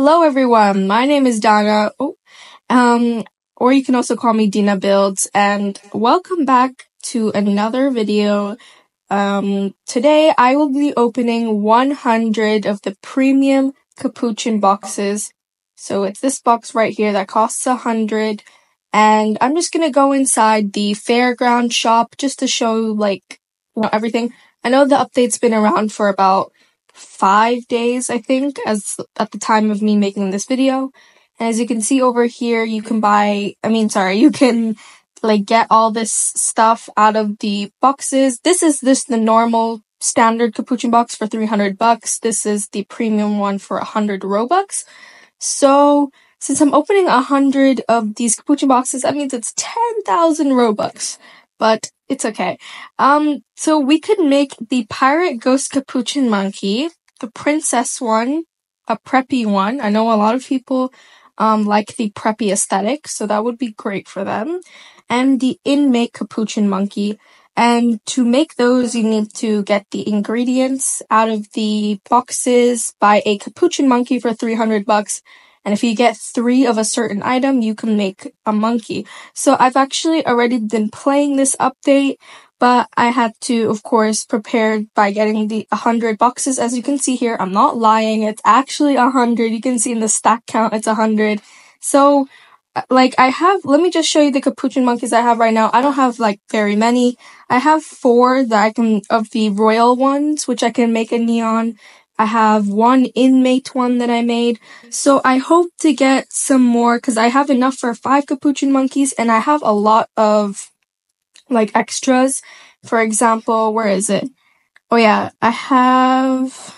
Hello everyone, my name is Donna, oh, um, or you can also call me Dena Builds, and welcome back to another video. Um, today I will be opening 100 of the premium capuchin boxes. So it's this box right here that costs 100, and I'm just gonna go inside the fairground shop just to show, like, you know, everything. I know the update's been around for about five days, I think, as at the time of me making this video. And as you can see over here, you can buy, I mean, sorry, you can like get all this stuff out of the boxes. This is this the normal standard capuchin box for 300 bucks. This is the premium one for 100 Robux. So, since I'm opening 100 of these capuchin boxes, that means it's 10,000 Robux. But it's okay. Um, so we could make the pirate ghost capuchin monkey, the princess one, a preppy one. I know a lot of people um, like the preppy aesthetic, so that would be great for them. And the inmate capuchin monkey. And to make those, you need to get the ingredients out of the boxes, buy a capuchin monkey for 300 bucks, and if you get three of a certain item, you can make a monkey. So I've actually already been playing this update, but I had to, of course, prepare by getting the 100 boxes. As you can see here, I'm not lying. It's actually 100. You can see in the stack count, it's 100. So, uh, like, I have, let me just show you the capuchin monkeys I have right now. I don't have, like, very many. I have four that I can, of the royal ones, which I can make a neon. I have one inmate one that I made. So I hope to get some more because I have enough for five capuchin monkeys and I have a lot of like extras. For example, where is it? Oh yeah, I have.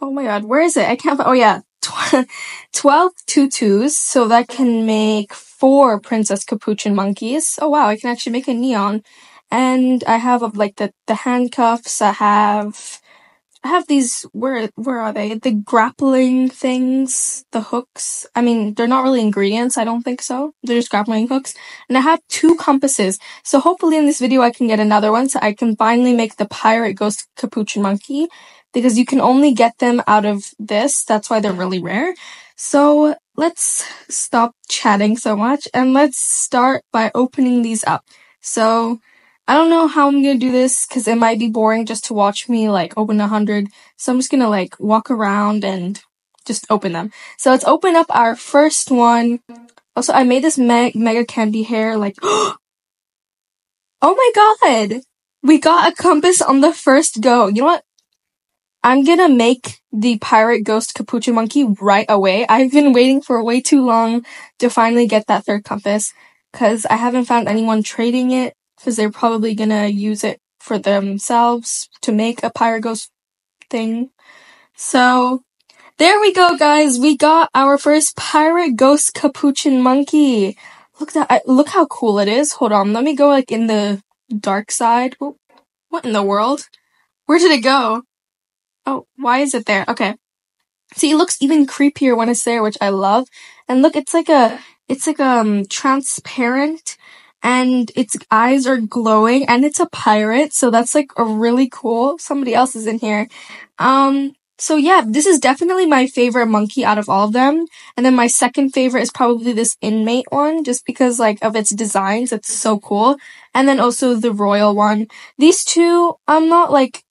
Oh my god, where is it? I can't. Oh yeah, 12 tutus, so that can make four Princess Capuchin monkeys. Oh wow, I can actually make a neon. And I have of like the, the handcuffs, I have I have these where where are they? The grappling things, the hooks. I mean, they're not really ingredients, I don't think so. They're just grappling hooks. And I have two compasses. So hopefully in this video I can get another one so I can finally make the pirate ghost capuchin monkey because you can only get them out of this. That's why they're really rare. So let's stop chatting so much and let's start by opening these up. So I don't know how I'm gonna do this because it might be boring just to watch me like open a hundred. So I'm just gonna like walk around and just open them. So let's open up our first one. Also, I made this me- mega candy hair like, oh my god! We got a compass on the first go. You know what? I'm gonna make the pirate ghost capuchin monkey right away. I've been waiting for way too long to finally get that third compass because I haven't found anyone trading it because they're probably gonna use it for themselves to make a pirate ghost thing. So, there we go, guys. We got our first pirate ghost capuchin monkey. Look that! Look how cool it is. Hold on, let me go like in the dark side. What in the world? Where did it go? Oh, why is it there? Okay. See, it looks even creepier when it's there, which I love. And look, it's like a, it's like um transparent and its eyes are glowing and it's a pirate. So that's like a really cool. Somebody else is in here. Um, so yeah, this is definitely my favorite monkey out of all of them. And then my second favorite is probably this inmate one, just because like of its designs. It's so cool. And then also the royal one. These two, I'm not like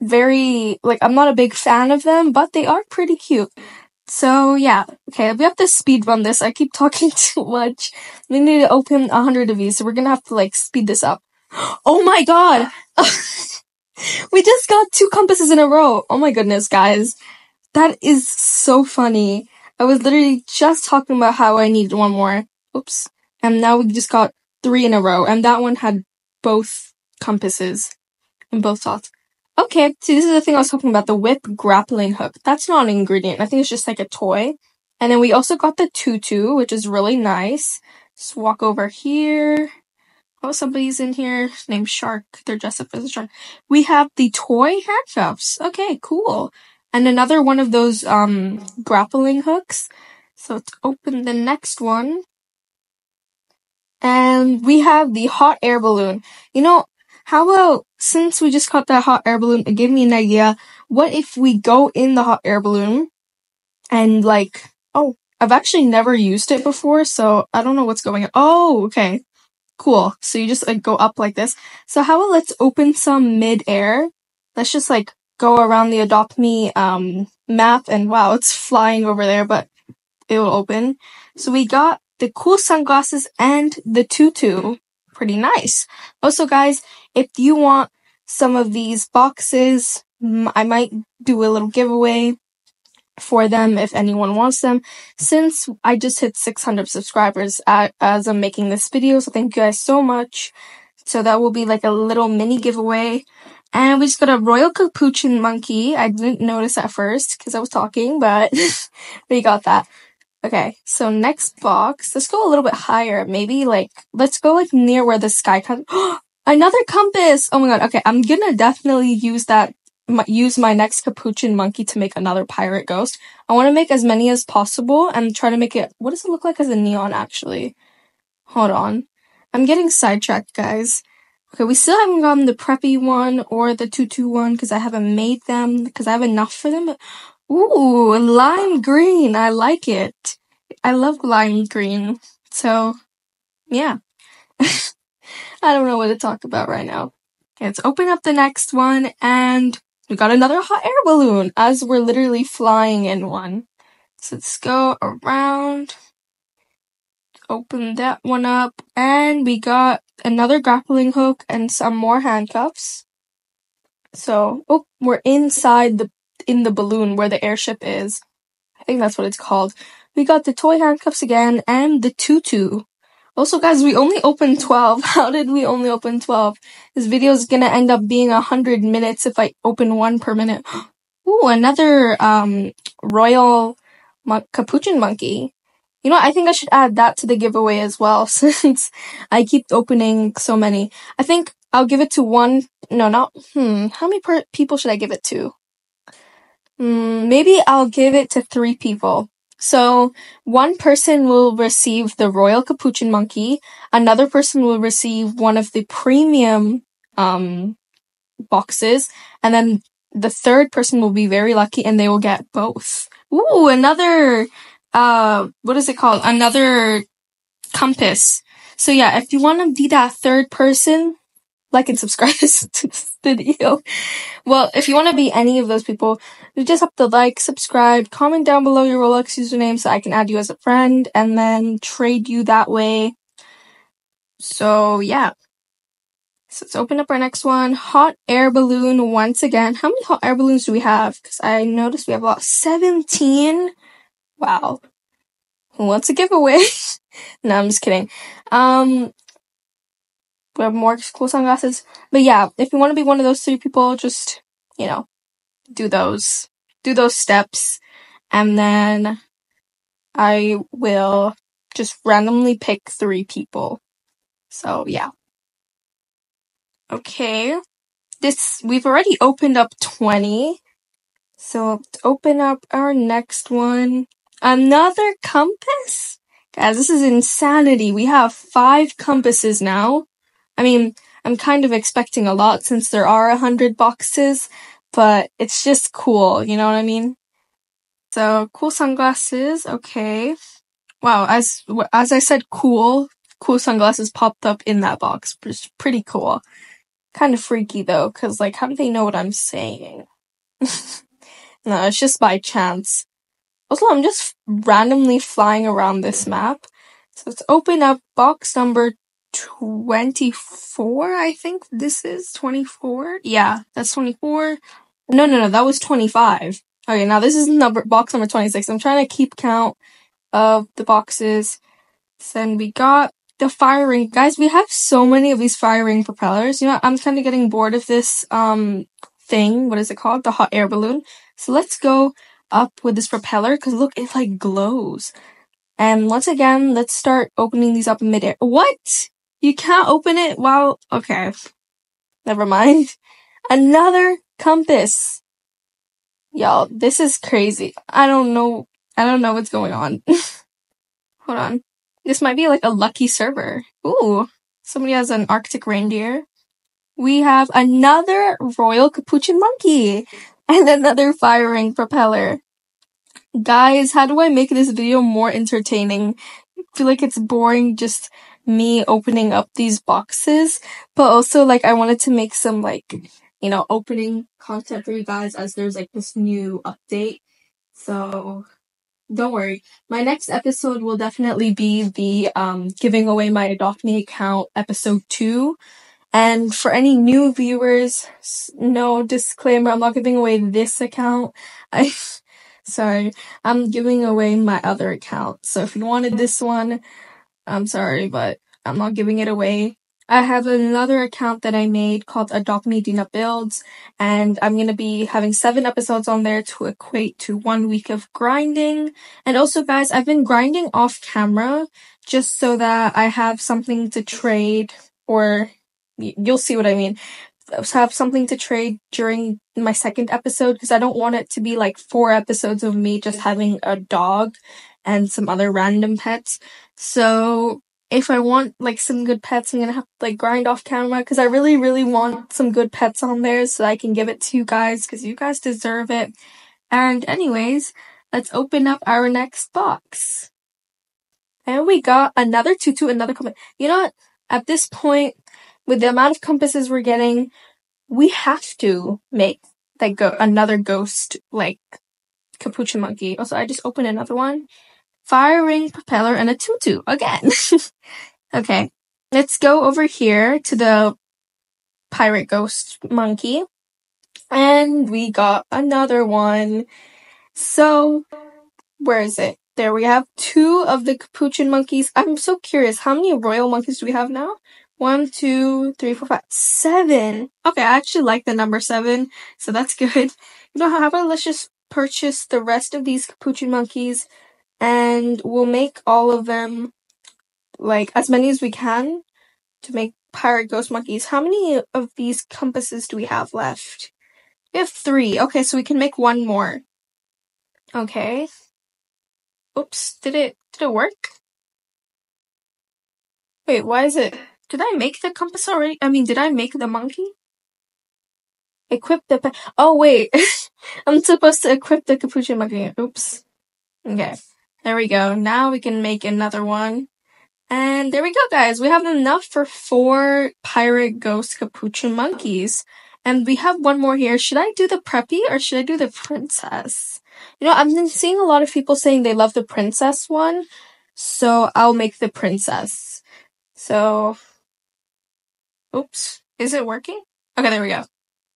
very, like, I'm not a big fan of them, but they are pretty cute. So yeah, okay, we have to speed run this. I keep talking too much. We need to open a hundred of these, so we're gonna have to like speed this up. Oh my god! we just got two compasses in a row. Oh my goodness, guys. That is so funny. I was literally just talking about how I needed one more. Oops. And now we just got three in a row, and that one had both compasses in both spots. Okay, see, this is the thing I was talking about, the whip grappling hook. That's not an ingredient. I think it's just like a toy. And then we also got the tutu, which is really nice. Just walk over here. Oh, somebody's in here named Shark. They're dressed up as a shark. We have the toy handcuffs. Okay, cool. And another one of those, um, grappling hooks. So let's open the next one. And we have the hot air balloon. You know, how about since we just caught that hot air balloon, it gave me an idea. What if we go in the hot air balloon And like, oh, I've actually never used it before, so I don't know what's going on. Oh, okay. Cool. So you just like go up like this. So how about let's open some mid-air? Let's just like go around the Adopt Me um map and wow, it's flying over there, but it will open. So we got the cool sunglasses and the tutu. Pretty nice. Also guys, if you want some of these boxes, I might do a little giveaway for them if anyone wants them since I just hit 600 subscribers as I'm making this video. So thank you guys so much. So that will be like a little mini giveaway. And we just got a royal capuchin monkey. I didn't notice at first because I was talking, but we got that. Okay, so next box. Let's go a little bit higher. Maybe like, let's go like near where the sky comes. Another compass! Oh my god, okay, I'm gonna definitely use that, my, use my next capuchin monkey to make another pirate ghost. I want to make as many as possible and try to make it, what does it look like as a neon actually? Hold on. I'm getting sidetracked, guys. Okay, we still haven't gotten the preppy one or the tutu one because I haven't made them because I have enough for them. Ooh, lime green. I like it. I love lime green. So, yeah. I don't know what to talk about right now. Let's open up the next one and we got another hot air balloon as we're literally flying in one. So let's go around. Open that one up and we got another grappling hook and some more handcuffs. So, oh, we're inside the in the balloon where the airship is. I think that's what it's called. We got the toy handcuffs again and the tutu. Also, guys, we only opened 12. How did we only open 12? This video is gonna end up being 100 minutes if I open one per minute. Ooh, another, um, royal capuchin monkey. You know, I think I should add that to the giveaway as well, since I keep opening so many. I think I'll give it to one, no, not, hmm, how many per- people should I give it to? Mm, maybe I'll give it to three people. So one person will receive the Royal Capuchin Monkey. Another person will receive one of the premium um, boxes, and then the third person will be very lucky and they will get both. Ooh, another uh, what is it called? Another compass. So yeah, if you want to be that third person, like and subscribe to this video. Well, if you want to be any of those people, you just have to like, subscribe, comment down below your Roblox username so I can add you as a friend and then trade you that way. So yeah. So let's open up our next one. Hot air balloon once again. How many hot air balloons do we have? Because I noticed we have about 17. Wow. Who wants a giveaway? no, I'm just kidding. Um, we have more cool sunglasses. But yeah, if you want to be one of those three people, just, you know, do those, do those steps. And then I will just randomly pick three people. So yeah. Okay. This, we've already opened up 20. So open up our next one. Another compass? Guys, this is insanity. We have five compasses now. I mean, I'm kind of expecting a lot since there are a hundred boxes, but it's just cool, you know what I mean? So, cool sunglasses, okay. Wow, as, as I said cool, cool sunglasses popped up in that box, which is pretty cool. Kind of freaky though, cause like, how do they know what I'm saying? no, it's just by chance. Also, I'm just randomly flying around this map. So let's open up box number 24, I think this is 24. Yeah, that's 24. No, no, no, that was 25. Okay, now this is number box number 26. I'm trying to keep count of the boxes. Then we got the fire ring. Guys, we have so many of these fire ring propellers. You know, I'm kind of getting bored of this um thing. What is it called? The hot air balloon. So let's go up with this propeller because look, it like glows. And once again, let's start opening these up in midair. What? You can't open it while, okay. Never mind. Another compass. Y'all, this is crazy. I don't know. I don't know what's going on. Hold on. This might be like a lucky server. Ooh, somebody has an Arctic reindeer. We have another royal capuchin monkey and another fire ring propeller. Guys, how do I make this video more entertaining? I feel like it's boring just me opening up these boxes, but also like I wanted to make some like, you know, opening content for you guys as there's like this new update. So don't worry. My next episode will definitely be the um giving away my adopt me account episode 2. And for any new viewers, no disclaimer, I'm not giving away this account. I sorry, I'm giving away my other account. So if you wanted this one, I'm sorry, but I'm not giving it away. I have another account that I made called Adopt Me Dena Builds, and I'm gonna be having seven episodes on there to equate to one week of grinding. And also, guys, I've been grinding off camera just so that I have something to trade, or you'll see what I mean. Have something to trade during my second episode because I don't want it to be like four episodes of me just having a dog and some other random pets. So if I want like some good pets, I'm gonna have to like grind off camera because I really, really want some good pets on there so I can give it to you guys because you guys deserve it. And anyways, let's open up our next box. And we got another tutu, another comment. You know what? At this point, with the amount of compasses we're getting, we have to make like go another ghost like capuchin monkey. Also, I just opened another one fire ring propeller, and a tutu again. okay, let's go over here to the pirate ghost monkey. And we got another one. So, where is it? There we have two of the capuchin monkeys. I'm so curious, how many royal monkeys do we have now? One, two, three, four, five, seven. Okay, I actually like the number seven, so that's good. You know, how about let's just purchase the rest of these capuchin monkeys and we'll make all of them like as many as we can to make pirate ghost monkeys. How many of these compasses do we have left? We have three. Okay, so we can make one more. Okay. Oops, did it did it work? Wait, why is it did I make the compass already? I mean, did I make the monkey? Equip the pe- Oh wait. I'm supposed to equip the capuchin monkey. Oops. Okay. There we go. Now we can make another one. And there we go, guys. We have enough for four pirate ghost capuchin monkeys. And we have one more here. Should I do the preppy or should I do the princess? You know, I've been seeing a lot of people saying they love the princess one. So I'll make the princess. So, oops. Is it working? Okay, there we go.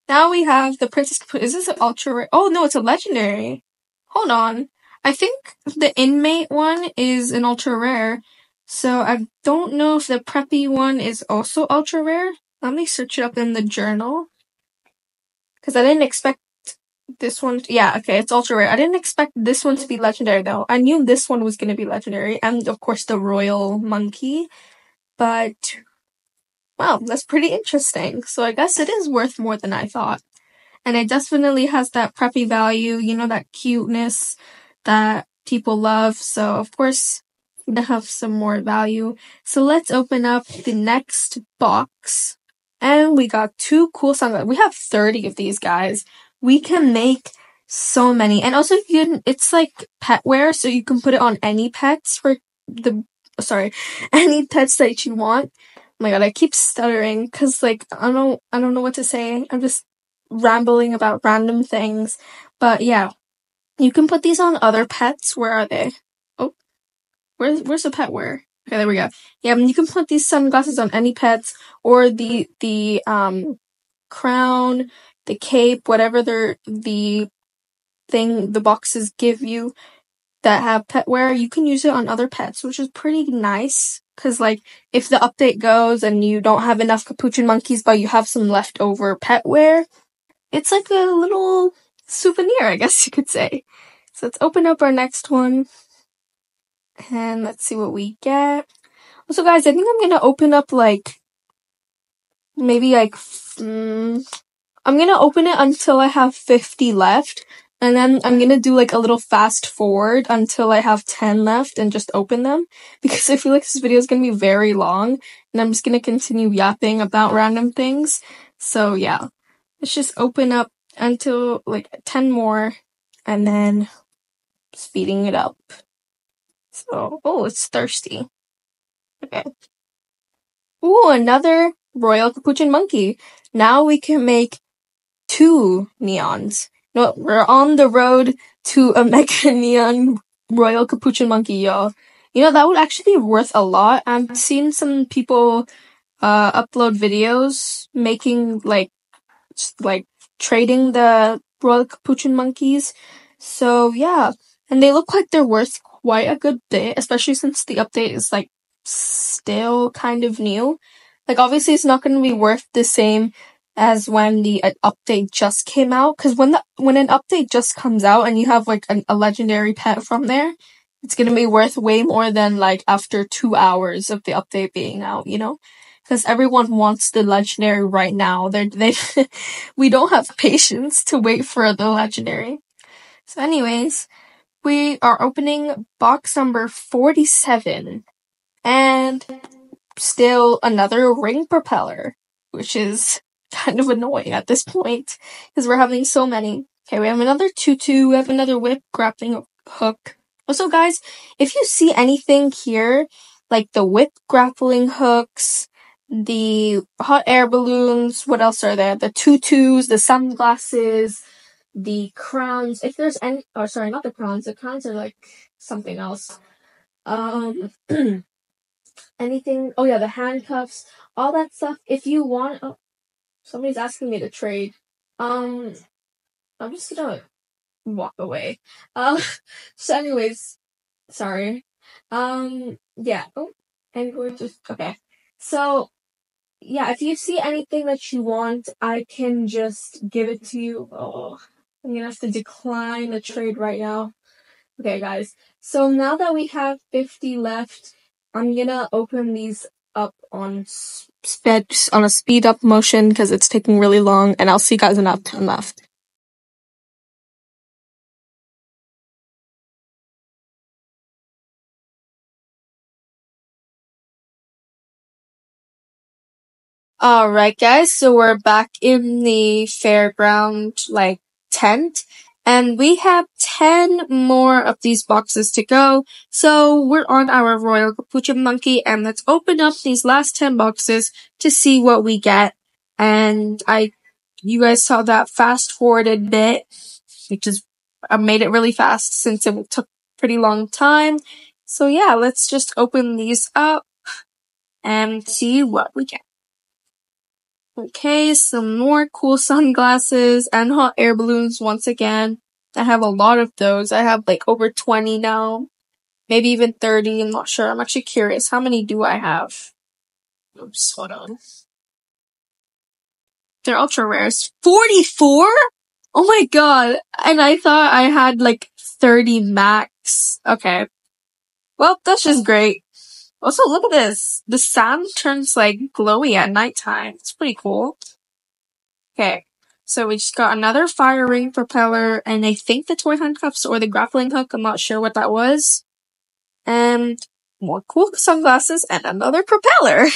Now we have the princess. Is this an ultra rare? Oh no, it's a legendary. Hold on. I think the inmate one is an ultra rare. So I don't know if the preppy one is also ultra rare. Let me search it up in the journal. Cause I didn't expect this one. To, yeah, okay, it's ultra rare. I didn't expect this one to be legendary though. I knew this one was gonna be legendary, and of course the royal monkey. But wow, that's pretty interesting. So I guess it is worth more than I thought. And it definitely has that preppy value, you know, that cuteness that people love. So of course, they have some more value. So let's open up the next box. And we got two cool sunglasses. We have 30 of these guys. We can make so many. And also you can, it's like pet wear, so you can put it on any pets for the, sorry, any pets that you want. Oh my god, I keep stuttering because like, I don't, I don't know what to say. I'm just rambling about random things. But yeah, you can put these on other pets. Where are they? Oh, where's where's the pet wear? Okay, there we go. Yeah, you can put these sunglasses on any pets or the the um crown, the cape, whatever they're the thing the boxes give you that have pet wear. You can use it on other pets, which is pretty nice. Cause like if the update goes and you don't have enough capuchin monkeys, but you have some leftover pet wear, it's like a little souvenir, I guess you could say. So let's open up our next one. And let's see what we get. Also, guys, I think I'm gonna open up like maybe like mm, I'm gonna open it until I have 50 left, and then I'm gonna do like a little fast forward until I have 10 left and just open them because I feel like this video is gonna be very long, and I'm just gonna continue yapping about random things. So yeah, let's just open up until like 10 more and then speeding it up. So, oh, it's thirsty. Okay. Ooh, another Royal Capuchin Monkey. Now we can make two neons. No, we're on the road to a Mega Neon Royal Capuchin Monkey, y'all. You know, that would actually be worth a lot. I've seen some people uh, upload videos making like like trading the Royal Capuchin monkeys. So yeah, and they look like they're worth quite a good bit, especially since the update is like still kind of new. Like obviously it's not going to be worth the same as when the uh, update just came out cuz when the when an update just comes out and you have like an, a legendary pet from there, it's going to be worth way more than like after 2 hours of the update being out, you know? Because everyone wants the legendary right now. They're, they, we don't have patience to wait for the legendary. So anyways, we are opening box number 47 and still another ring propeller, which is kind of annoying at this point because we're having so many. Okay, we have another tutu, we have another whip grappling hook. Also guys, if you see anything here, like the whip grappling hooks, the hot air balloons. What else are there? The tutus, the sunglasses, the crowns. If there's any, oh, sorry, not the crowns. The crowns are like something else. Um, anything. Oh yeah, the handcuffs, all that stuff. If you want, oh, somebody's asking me to trade. Um, I'm just gonna walk away. Um, so anyways, sorry. Um, yeah. Oh, and we're just okay. So yeah, if you see anything that you want, I can just give it to you. Oh, I'm gonna have to decline the trade right now. Okay, guys. So now that we have 50 left, I'm gonna open these up on sped on a speed up motion because it's taking really long, and I'll see you guys in about 10 left. Alright guys, so we're back in the fairground, like, tent. And we have 10 more of these boxes to go. So we're on our Royal Capuchin Monkey and let's open up these last 10 boxes to see what we get. And I, you guys saw that fast forwarded bit, which is, I made it really fast since it took pretty long time. So yeah, let's just open these up and see what we get. Okay, some more cool sunglasses and hot air balloons once again. I have a lot of those. I have like over 20 now. Maybe even 30. I'm not sure. I'm actually curious. How many do I have? Oops, hold on. They're ultra rares. 44? Oh my god. And I thought I had like 30 max. Okay. Well, that's just great. Also, look at this. The sand turns like glowy at nighttime. It's pretty cool. Okay. So we just got another fire ring propeller and I think the toy handcuffs or the grappling hook. I'm not sure what that was. And more cool sunglasses and another propeller.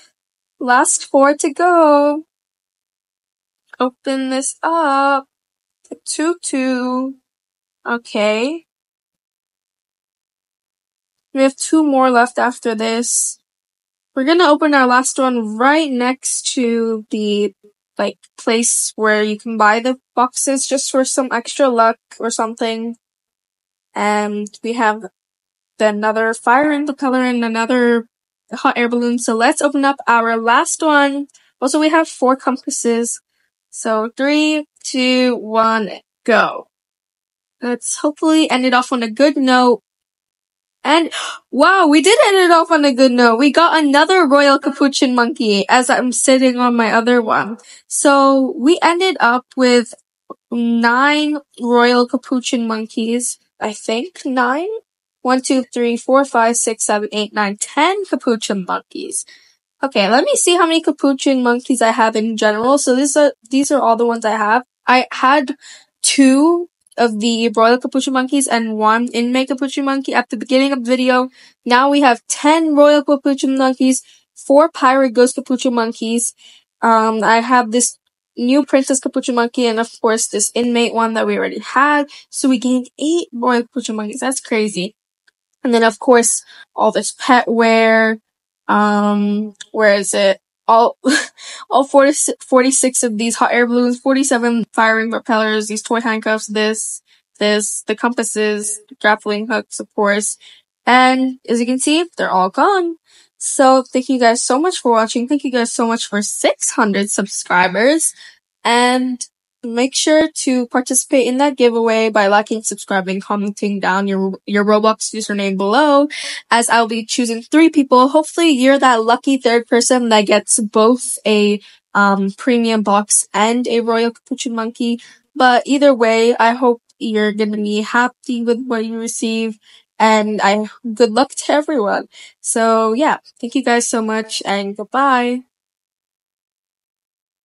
Last four to go. Open this up. Tutu. Okay. We have two more left after this. We're gonna open our last one right next to the like place where you can buy the boxes just for some extra luck or something. And we have another fire and propeller and another hot air balloon. So let's open up our last one. Also, we have four compasses. So three, two, one, go. Let's hopefully end it off on a good note. And wow, we did end it off on a good note. We got another Royal Capuchin monkey as I'm sitting on my other one. So we ended up with nine Royal Capuchin monkeys. I think nine. One, two, three, four, five, six, seven, eight, nine, ten Capuchin monkeys. Okay, let me see how many Capuchin monkeys I have in general. So these are, these are all the ones I have. I had two of the Royal Capuchin Monkeys and one Inmate Capuchin Monkey at the beginning of the video. Now we have 10 Royal Capuchin Monkeys, 4 Pirate Ghost Capuchin Monkeys. Um, I have this new Princess Capuchin Monkey, and of course this inmate one that we already had. So we gained eight Royal Capuchin Monkeys. That's crazy. And then of course all this pet wear. Um, where is it? All, all 40, 46 of these hot air balloons, 47 fire ring propellers, these toy handcuffs, this, this, the compasses, grappling hooks, of course. And as you can see, they're all gone. So thank you guys so much for watching. Thank you guys so much for 600 subscribers. And make sure to participate in that giveaway by liking, subscribing, commenting down your, your Roblox username below as I'll be choosing three people. Hopefully you're that lucky third person that gets both a um, premium box and a Royal Capuchin Monkey. But either way, I hope you're gonna be happy with what you receive and I good luck to everyone. So yeah, thank you guys so much and goodbye.